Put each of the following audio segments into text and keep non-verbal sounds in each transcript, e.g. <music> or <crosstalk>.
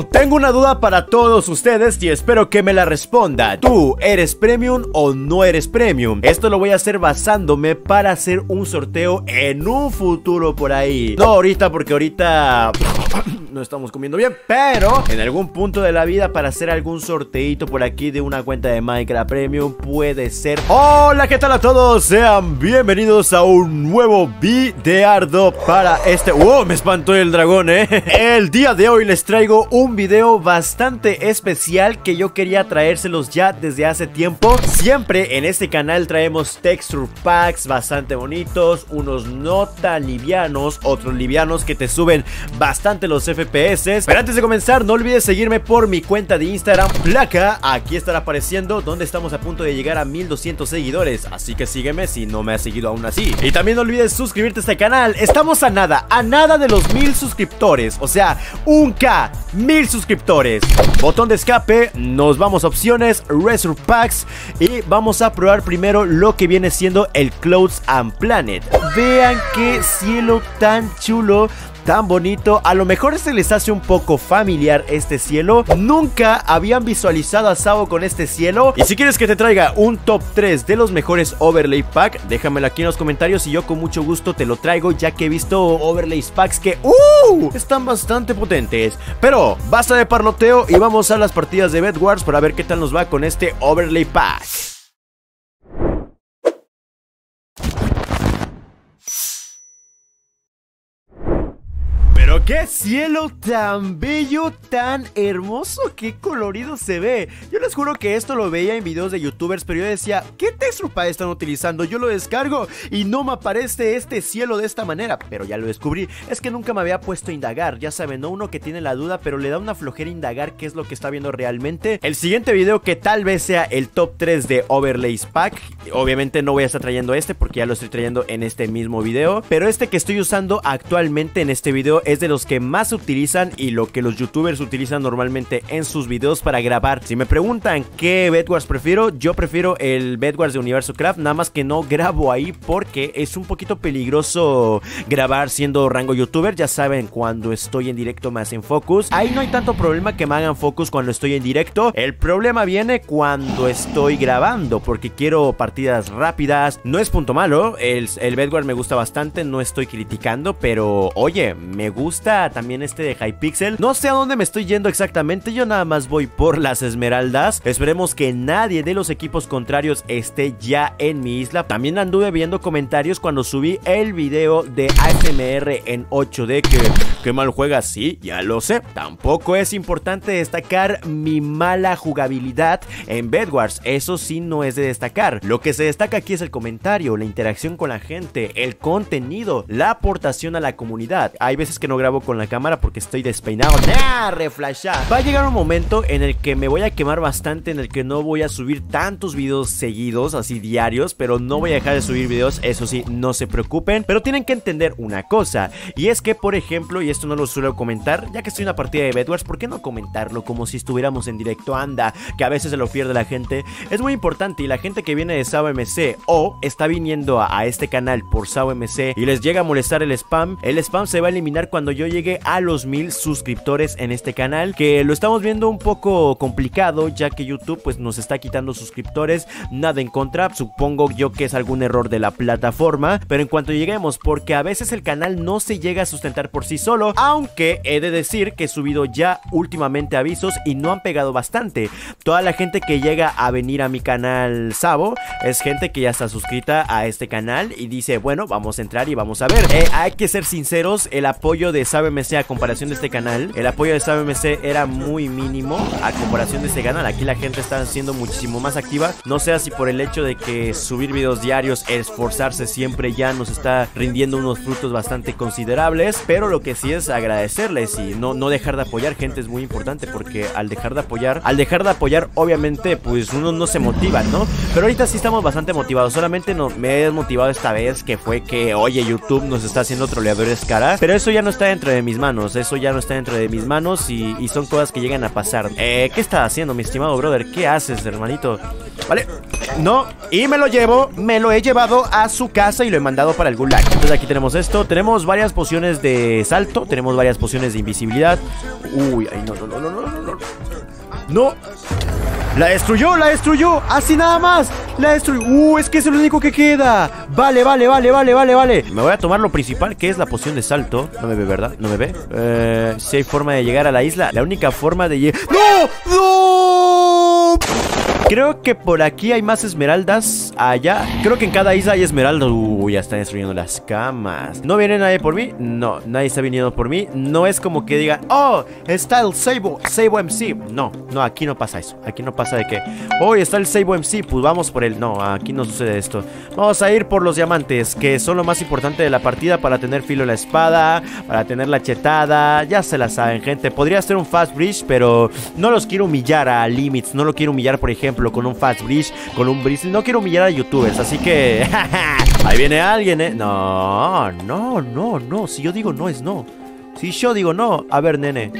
Tengo una duda para todos ustedes y espero que me la respondan. ¿Tú eres premium o no eres premium? Esto lo voy a hacer basándome para hacer un sorteo en un futuro por ahí. No ahorita porque ahorita no estamos comiendo bien, pero en algún punto de la vida para hacer algún sorteito por aquí de una cuenta de Minecraft Premium puede ser. Hola, ¿qué tal a todos? Sean bienvenidos a un nuevo videardo para este... ¡Wow! Me espantó el dragón, ¿eh? <laughs> El día de hoy les traigo un video bastante especial que yo quería traérselos ya desde hace tiempo. Siempre en este canal traemos texture packs bastante bonitos, unos no tan livianos, otros livianos que te suben bastante los FPS pero antes de comenzar, no olvides seguirme por mi cuenta de Instagram, placa. Aquí estará apareciendo donde estamos a punto de llegar a 1200 seguidores. Así que sígueme si no me has seguido aún así. Y también no olvides suscribirte a este canal. Estamos a nada, a nada de los 1000 suscriptores. O sea, un K, 1000 suscriptores. Botón de escape, nos vamos a opciones, Resur Packs. Y vamos a probar primero lo que viene siendo el Clouds and Planet. Vean qué cielo tan chulo tan bonito. A lo mejor se les hace un poco familiar este cielo. Nunca habían visualizado a Sao con este cielo. Y si quieres que te traiga un top 3 de los mejores overlay pack, déjamelo aquí en los comentarios y yo con mucho gusto te lo traigo ya que he visto overlay packs que ¡uh! están bastante potentes. Pero basta de parloteo y vamos a las partidas de Bed Wars para ver qué tal nos va con este overlay pack. Qué cielo tan bello, tan hermoso, qué colorido se ve. Yo les juro que esto lo veía en videos de youtubers, pero yo decía, ¿qué texture están utilizando? Yo lo descargo y no me aparece este cielo de esta manera, pero ya lo descubrí. Es que nunca me había puesto a indagar, ya saben, no uno que tiene la duda, pero le da una flojera indagar qué es lo que está viendo realmente. El siguiente video que tal vez sea el top 3 de Overlays Pack, obviamente no voy a estar trayendo este porque ya lo estoy trayendo en este mismo video, pero este que estoy usando actualmente en este video es de los que más utilizan y lo que los youtubers utilizan normalmente en sus videos para grabar. Si me preguntan qué Bedwars prefiero, yo prefiero el Bedwars de Universo Craft, nada más que no grabo ahí porque es un poquito peligroso grabar siendo rango youtuber, ya saben, cuando estoy en directo más en focus. Ahí no hay tanto problema que me hagan focus cuando estoy en directo, el problema viene cuando estoy grabando porque quiero partidas rápidas, no es punto malo, el, el Bedwars me gusta bastante, no estoy criticando, pero oye, me gusta también este de Hypixel. No sé a dónde me estoy yendo exactamente, yo nada más voy por las esmeraldas. Esperemos que nadie de los equipos contrarios esté ya en mi isla. También anduve viendo comentarios cuando subí el video de ASMR en 8D que, que mal juega, sí, ya lo sé. Tampoco es importante destacar mi mala jugabilidad en Bedwars, eso sí no es de destacar. Lo que se destaca aquí es el comentario, la interacción con la gente, el contenido, la aportación a la comunidad. Hay veces que no grabo con la cámara porque estoy despeinado. ¡Nah! Va a llegar un momento en el que me voy a quemar bastante, en el que no voy a subir tantos videos seguidos, así diarios, pero no voy a dejar de subir videos, eso sí, no se preocupen. Pero tienen que entender una cosa, y es que, por ejemplo, y esto no lo suelo comentar, ya que estoy en una partida de Bedwars, ¿por qué no comentarlo como si estuviéramos en directo? Anda, que a veces se lo pierde la gente. Es muy importante y la gente que viene de SAO MC o está viniendo a, a este canal por SAO MC y les llega a molestar el spam, el spam se va a eliminar cuando yo llegue a los mil suscriptores en este canal, que lo estamos viendo un poco complicado ya que YouTube pues nos está quitando suscriptores, nada en contra, supongo yo que es algún error de la plataforma, pero en cuanto lleguemos, porque a veces el canal no se llega a sustentar por sí solo, aunque he de decir que he subido ya últimamente avisos y no han pegado bastante. Toda la gente que llega a venir a mi canal Sabo es gente que ya está suscrita a este canal y dice, bueno, vamos a entrar y vamos a ver. Eh, hay que ser sinceros, el apoyo de de a comparación de este canal, el apoyo de SABMC era muy mínimo a comparación de este canal. Aquí la gente está siendo muchísimo más activa. No sé si por el hecho de que subir videos diarios, esforzarse siempre ya nos está rindiendo unos frutos bastante considerables. Pero lo que sí es agradecerles y no, no dejar de apoyar gente es muy importante porque al dejar de apoyar, al dejar de apoyar, obviamente, pues uno no se motiva, ¿no? Pero ahorita sí estamos bastante motivados. Solamente no, me he desmotivado esta vez que fue que, oye, YouTube nos está haciendo troleadores caras. Pero eso ya no está dentro de mis manos. Eso ya no está dentro de mis manos y, son cosas que llegan a pasar. Eh, ¿qué estás haciendo, mi estimado brother? ¿Qué haces, hermanito? Vale. no. Y me lo llevo, me lo he llevado a su casa y lo he mandado para el gulag. Entonces aquí tenemos esto. Tenemos varias pociones de salto. Tenemos varias pociones de invisibilidad. Uy, ay, no, no, no, no, no, no. No. La destruyó, la destruyó. Así nada más. La destruyó. Uh, es que es lo único que queda. Vale, vale, vale, vale, vale, vale. Me voy a tomar lo principal, que es la poción de salto. No me ve, ¿verdad? No me ve. Eh, si hay forma de llegar a la isla. La única forma de llegar. ¡No! ¡No! Creo que por aquí hay más esmeraldas allá. Creo que en cada isla hay esmeraldas. Uy, ya están destruyendo las camas. ¿No viene nadie por mí? No, nadie está viniendo por mí. No es como que digan, oh, está el Seibo, Seibo MC. No, no, aquí no pasa eso. Aquí no pasa de que, oh, está el Seibo MC. Pues vamos por él. No, aquí no sucede esto. Vamos a ir por los diamantes, que son lo más importante de la partida para tener filo en la espada, para tener la chetada. Ya se la saben, gente. Podría ser un fast bridge, pero no los quiero humillar a limits. No lo quiero humillar, por ejemplo con un fast bridge, con un bridge. No quiero humillar a youtubers, así que... <laughs> Ahí viene alguien, ¿eh? No, no, no, no. Si yo digo no es no. Si yo digo no, a ver, nene.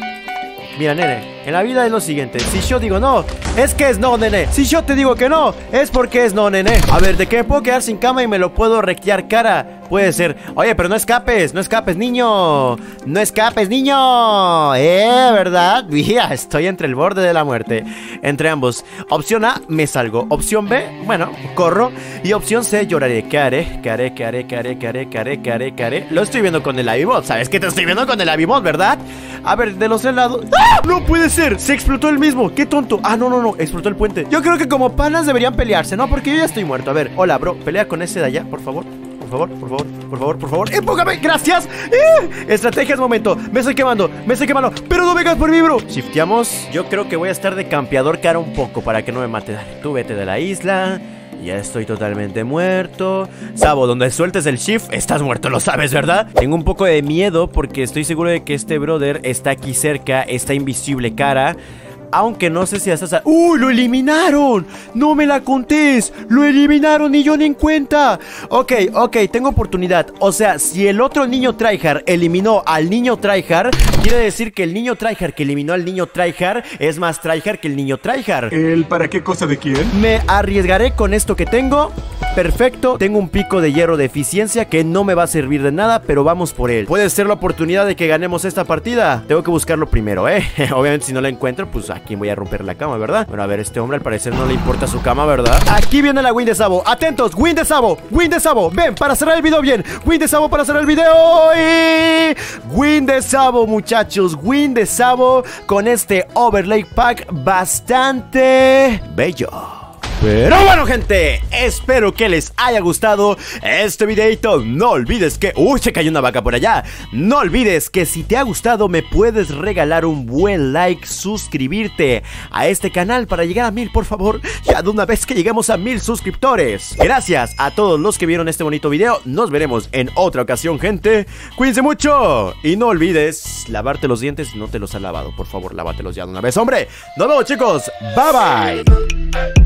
Mira, nene, en la vida es lo siguiente. Si yo digo no, es que es no, nene. Si yo te digo que no, es porque es no, nene. A ver, ¿de qué me puedo quedar sin cama y me lo puedo rectear cara? Puede ser. Oye, pero no escapes, no escapes, niño. No escapes, niño. Eh, ¿verdad? <laughs> Mira, estoy entre el borde de la muerte. Entre ambos. Opción A, me salgo. Opción B, bueno, corro. Y opción C, lloraré. ¿Qué haré? ¿Qué haré? ¿Qué haré? ¿Qué haré? ¿Qué haré? ¿Qué haré? ¿Qué haré? ¿Qué haré? Lo estoy viendo con el Avibot. ¿Sabes que te estoy viendo con el Avibot, verdad? A ver, de los dos lados. ¡Ah! ¡No puede ser! Se explotó el mismo. ¡Qué tonto! Ah, no, no, no. Explotó el puente. Yo creo que como panas deberían pelearse, ¿no? Porque yo ya estoy muerto. A ver, hola, bro. Pelea con ese de allá, por favor por favor, por favor, por favor, por favor. ¡Empújame! ¡Gracias! ¡Eh! Estrategia es momento. Me estoy quemando, me estoy quemando. Pero no vengas por mí, bro. Shifteamos. Yo creo que voy a estar de campeador cara un poco para que no me mate. Dale, tú vete de la isla. Ya estoy totalmente muerto. Sabo, donde sueltes el shift, estás muerto, lo sabes, ¿verdad? Tengo un poco de miedo porque estoy seguro de que este brother está aquí cerca, está invisible cara. Aunque no sé si hasta... ¡Uy! ¡Lo eliminaron! ¡No me la contés! ¡Lo eliminaron y yo ni en cuenta! Ok, ok, tengo oportunidad. O sea, si el otro niño tryhard eliminó al niño tryhard, quiere decir que el niño tryhard que eliminó al niño tryhard es más tryhard que el niño tryhard. ¿El para qué cosa de quién? Me arriesgaré con esto que tengo. Perfecto, tengo un pico de hierro de eficiencia que no me va a servir de nada, pero vamos por él. Puede ser la oportunidad de que ganemos esta partida. Tengo que buscarlo primero, ¿eh? <laughs> Obviamente si no la encuentro, pues aquí voy a romper la cama, ¿verdad? Bueno, a ver, este hombre al parecer no le importa su cama, ¿verdad? Aquí viene la win de Sabo. Atentos, win de Sabo, win de Sabo. Ven, para cerrar el video bien. Win de Sabo para cerrar el video. Y... Win de Sabo, muchachos. Win de Sabo con este overlay pack bastante bello. Pero bueno gente, espero que les haya gustado este videito. No olvides que... ¡Uy! Se cayó una vaca por allá. No olvides que si te ha gustado me puedes regalar un buen like Suscribirte a este canal para llegar a mil por favor. Ya de una vez que lleguemos a mil suscriptores. Gracias a todos los que vieron este bonito video. Nos veremos en otra ocasión gente. Cuídense mucho Y no olvides lavarte los dientes. No te los has lavado, por favor lávatelos ya de una vez ¡Hombre! Nos vemos chicos, bye bye